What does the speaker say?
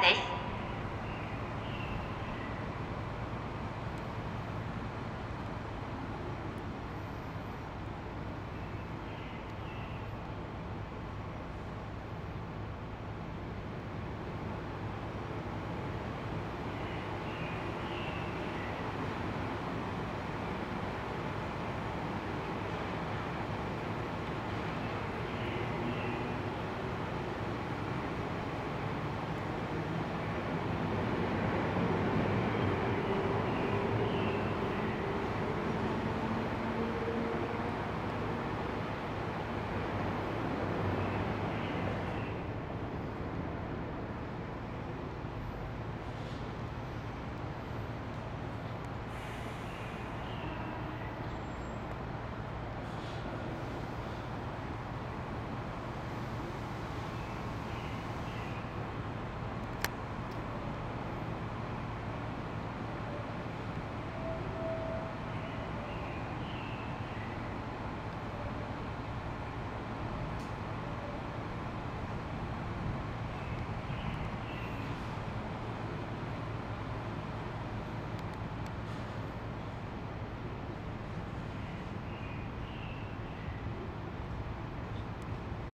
Felicidades.